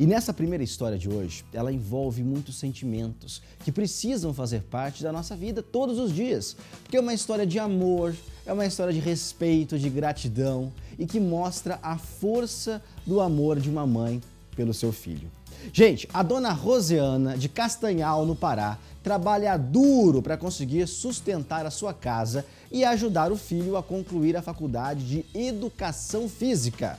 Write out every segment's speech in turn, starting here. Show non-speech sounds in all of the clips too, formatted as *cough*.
E nessa primeira história de hoje, ela envolve muitos sentimentos que precisam fazer parte da nossa vida todos os dias. Porque é uma história de amor, é uma história de respeito, de gratidão e que mostra a força do amor de uma mãe pelo seu filho. Gente, a dona Roseana de Castanhal, no Pará, trabalha duro para conseguir sustentar a sua casa e ajudar o filho a concluir a faculdade de Educação Física.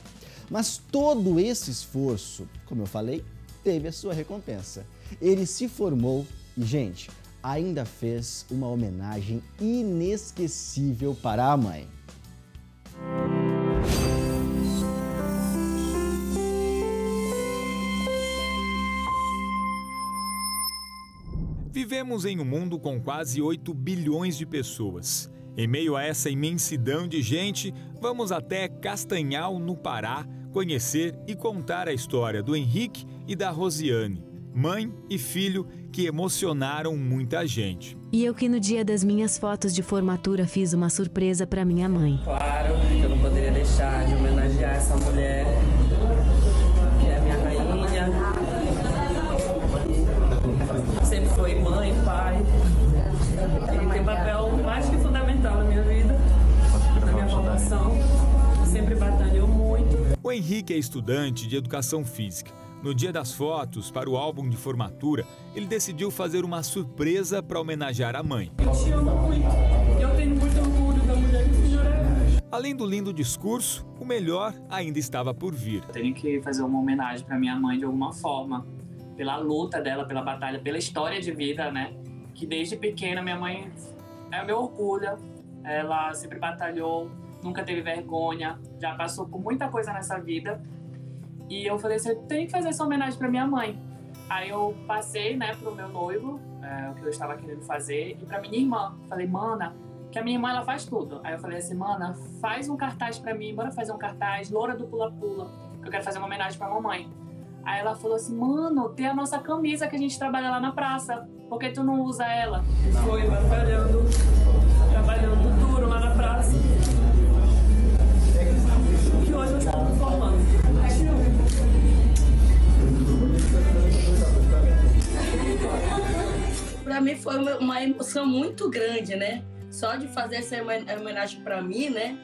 Mas todo esse esforço, como eu falei, teve a sua recompensa. Ele se formou e, gente, ainda fez uma homenagem inesquecível para a mãe. Vivemos em um mundo com quase 8 bilhões de pessoas. Em meio a essa imensidão de gente, vamos até Castanhal, no Pará, conhecer e contar a história do Henrique e da Rosiane, mãe e filho que emocionaram muita gente. E eu que no dia das minhas fotos de formatura fiz uma surpresa para minha mãe. Claro, eu não poderia deixar de homenagear essa mulher, Henrique é estudante de educação física. No dia das fotos, para o álbum de formatura, ele decidiu fazer uma surpresa para homenagear a mãe. Eu te amo muito. Eu tenho muito orgulho da mulher que é. Além do lindo discurso, o melhor ainda estava por vir. Eu tenho que fazer uma homenagem para minha mãe de alguma forma, pela luta dela, pela batalha, pela história de vida, né? Que desde pequena minha mãe é meu orgulho. Ela sempre batalhou, nunca teve vergonha, já passou por muita coisa nessa vida. E eu falei assim, eu tenho que fazer essa homenagem para minha mãe. Aí eu passei, né, pro meu noivo, é, o que eu estava querendo fazer, e pra minha irmã. Falei, mana, que a minha irmã ela faz tudo. Aí eu falei assim, mana, faz um cartaz para mim, bora fazer um cartaz, loura do pula-pula, que eu quero fazer uma homenagem pra mamãe. Aí ela falou assim, mano, tem a nossa camisa que a gente trabalha lá na praça, por que tu não usa ela? Foi batalhando, foi uma- emoção muito grande, né? Só de fazer essa homen- homenagem para mim, né?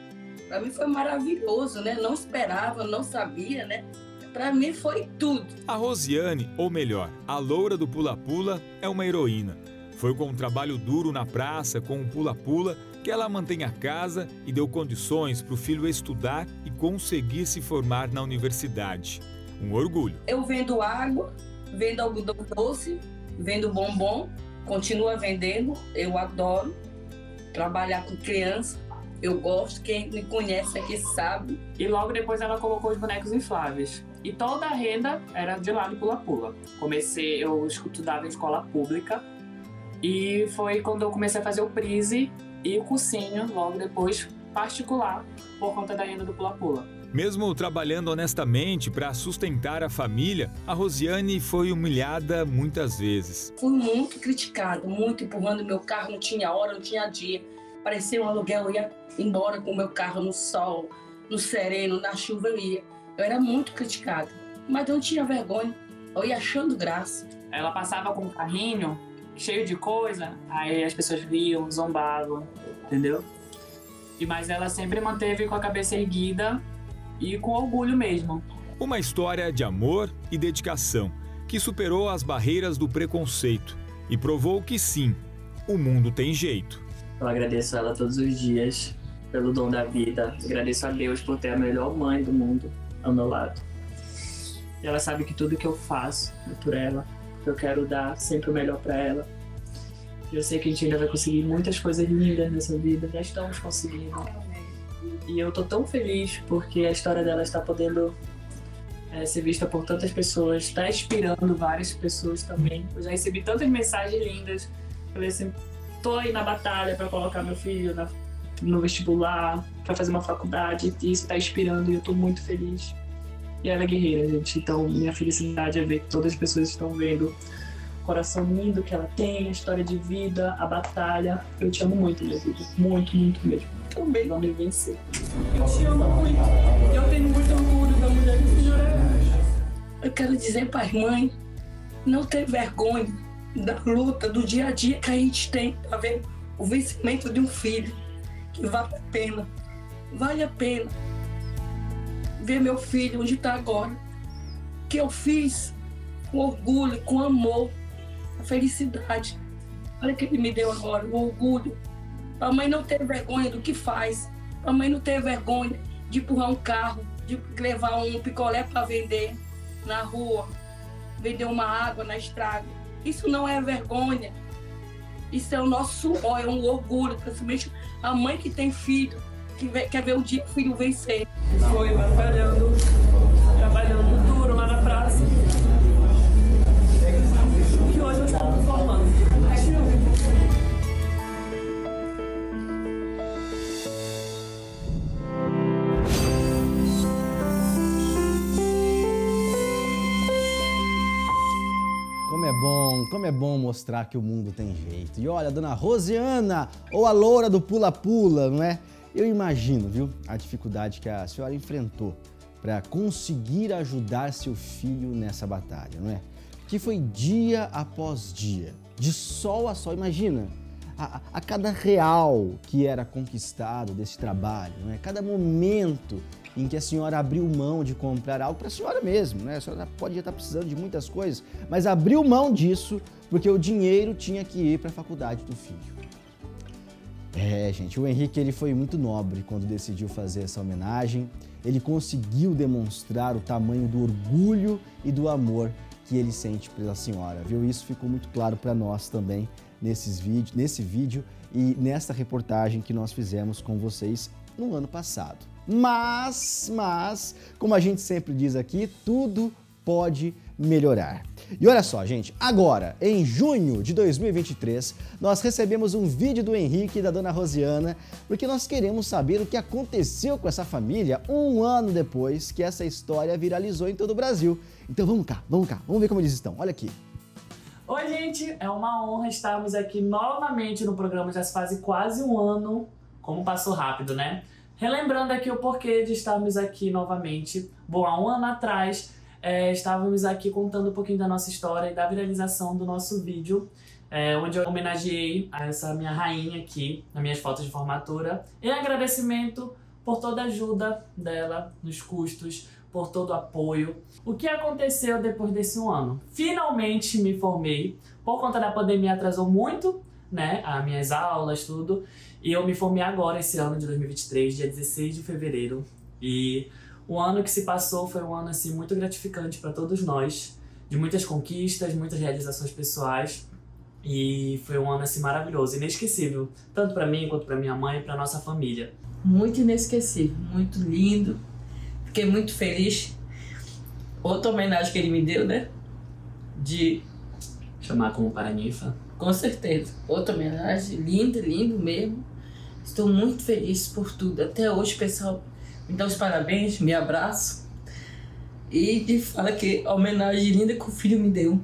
Para mim foi maravilhoso, né? Não esperava, não sabia, né? Para mim foi tudo. A Rosiane, ou melhor, a loura do pula-pula, é uma heroína. Foi com um trabalho duro na praça, com o pula-pula, que ela mantém a casa e deu condições para o filho estudar e conseguir se formar na universidade. Um orgulho. Eu vendo água, vendo algodão doce, vendo bombom, continua vendendo. Eu adoro trabalhar com criança. Eu gosto, quem me conhece aqui sabe. E logo depois ela colocou os bonecos infláveis. E toda a renda era de lá do pula-pula. Comecei, eu estudava em escola pública. E foi quando eu comecei a fazer o Prise e o cursinho, logo depois, particular, por conta da renda do pula-pula. Mesmo trabalhando honestamente para sustentar a família, a Rosiane foi humilhada muitas vezes. Fui muito criticada, muito empurrando meu carro, não tinha hora, não tinha dia. Parecia um aluguel, eu ia embora com meu carro no sol, no sereno, na chuva eu ia. Eu era muito criticada, mas eu não tinha vergonha. Eu ia achando graça. Ela passava com um carrinho cheio de coisa, aí as pessoas riam, zombavam, entendeu? E mas ela sempre manteve com a cabeça erguida e com orgulho mesmo. Uma história de amor e dedicação que superou as barreiras do preconceito e provou que sim, o mundo tem jeito. Eu agradeço ela todos os dias pelo dom da vida. Agradeço a Deus por ter a melhor mãe do mundo ao meu lado. E ela sabe que tudo que eu faço é por ela. que Eu quero dar sempre o melhor para ela. Eu sei que a gente ainda vai conseguir muitas coisas lindas nessa vida. Já estamos conseguindo. E eu tô tão feliz porque a história dela está podendo é, ser vista por tantas pessoas, está inspirando várias pessoas também. Eu já recebi tantas mensagens lindas. Falei assim, tô aí na batalha para colocar meu filho na- no vestibular, para fazer uma faculdade, e isso tá inspirando e eu tô muito feliz. E ela é guerreira, gente. Então, minha felicidade é ver que todas as pessoas estão vendo coração lindo que ela tem, a história de vida, a batalha. Eu te amo muito, minha vida. Muito, muito mesmo. Também vamos vencer. Eu te amo muito. Eu tenho muito orgulho da mulher que senhora é. Eu quero dizer para as mães não ter vergonha da luta, do dia a dia que a gente tem para ver o vencimento de um filho, que vale a pena. Vale a pena ver meu filho onde está agora. Que eu fiz com orgulho, com amor, felicidade. Olha o que ele me deu agora, o orgulho. Para a mãe não ter vergonha do que faz. Para a mãe não ter vergonha de empurrar um carro, de levar um picolé para vender na rua, vender uma água na estrada. Isso não é vergonha. Isso é o nosso é um orgulho, principalmente a mãe que tem filho, que quer ver o dia o filho vencer. Foi trabalhando, como é bom mostrar que o mundo tem jeito. E olha, dona Rosiana, ou a loura do pula-pula, não é? Eu imagino, viu, a dificuldade que a senhora enfrentou para conseguir ajudar seu filho nessa batalha, não é? Que foi dia após dia, de sol a sol. Imagina, a, a cada real que era conquistado desse trabalho, não é? Cada momento em que a senhora abriu mão de comprar algo para a senhora mesmo, né? A senhora pode estar precisando de muitas coisas, mas abriu mão disso porque o dinheiro tinha que ir para a faculdade do filho. É, gente, o Henrique ele foi muito nobre quando decidiu fazer essa homenagem. Ele conseguiu demonstrar o tamanho do orgulho e do amor que ele sente pela senhora, viu? Isso ficou muito claro para nós também nesses vídeos, nesse vídeo e nesta reportagem que nós fizemos com vocês no ano passado. Mas, mas, como a gente sempre diz aqui, tudo pode melhorar. E olha só, gente, agora, em junho de 2023, nós recebemos um vídeo do Henrique e da dona Rosiana, porque nós queremos saber o que aconteceu com essa família um ano depois que essa história viralizou em todo o Brasil. Então vamos cá, vamos cá, vamos ver como eles estão. Olha aqui. Oi, gente, é uma honra estarmos aqui novamente no programa. Já se faz quase um ano, como passou rápido, né? Relembrando aqui o porquê de estarmos aqui novamente. Bom, há um ano atrás é, estávamos aqui contando um pouquinho da nossa história e da viralização do nosso vídeo, é, onde eu homenageei essa minha rainha aqui, nas minhas fotos de formatura, em agradecimento por toda a ajuda dela nos custos, por todo o apoio. O que aconteceu depois desse um ano? Finalmente me formei. Por conta da pandemia atrasou muito, né, as minhas aulas, tudo. E eu me formei agora, esse ano de 2023, dia 16 de fevereiro. E o ano que se passou foi um ano assim muito gratificante para todos nós, de muitas conquistas, muitas realizações pessoais. E foi um ano assim maravilhoso, inesquecível, tanto para mim quanto para minha mãe e para nossa família. Muito inesquecível, muito lindo. Fiquei muito feliz. Outra homenagem que ele me deu, né? De chamar como Paranifa. Com certeza. Outra homenagem, lindo, lindo mesmo. Estou muito feliz por tudo. Até hoje, pessoal, me dá os parabéns, me abraço. E fala que a homenagem linda que o filho me deu.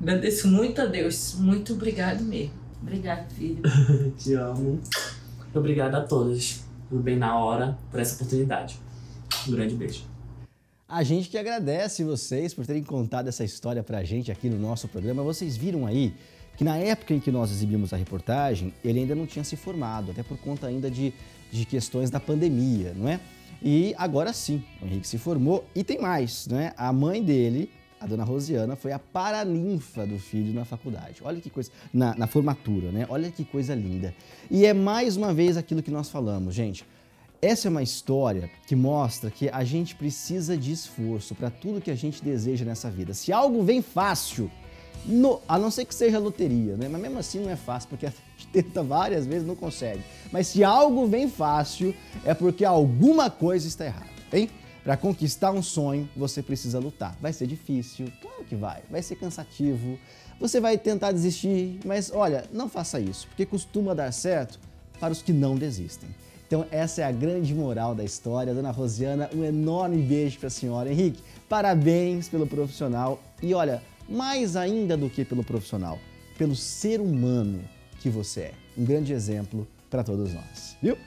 Agradeço muito a Deus. Muito obrigado mesmo. Obrigado, filho. *laughs* Te amo. Obrigado a todos por bem na hora, por essa oportunidade. Um grande beijo. A gente que agradece vocês por terem contado essa história pra gente aqui no nosso programa. Vocês viram aí que na época em que nós exibimos a reportagem, ele ainda não tinha se formado, até por conta ainda de, de questões da pandemia, não é? E agora sim, o Henrique se formou e tem mais, né? A mãe dele, a dona Rosiana, foi a paraninfa do filho na faculdade. Olha que coisa, na, na formatura, né? Olha que coisa linda. E é mais uma vez aquilo que nós falamos, gente. Essa é uma história que mostra que a gente precisa de esforço para tudo que a gente deseja nessa vida. Se algo vem fácil, no, a não ser que seja loteria, né? Mas mesmo assim não é fácil, porque a gente *laughs* tenta várias vezes não consegue. Mas se algo vem fácil, é porque alguma coisa está errada, hein? Para conquistar um sonho, você precisa lutar. Vai ser difícil, claro que vai. Vai ser cansativo, você vai tentar desistir, mas olha, não faça isso, porque costuma dar certo para os que não desistem. Então essa é a grande moral da história. Dona Rosiana, um enorme beijo para a senhora. Henrique, parabéns pelo profissional e olha, mais ainda do que pelo profissional, pelo ser humano que você é. Um grande exemplo para todos nós, viu?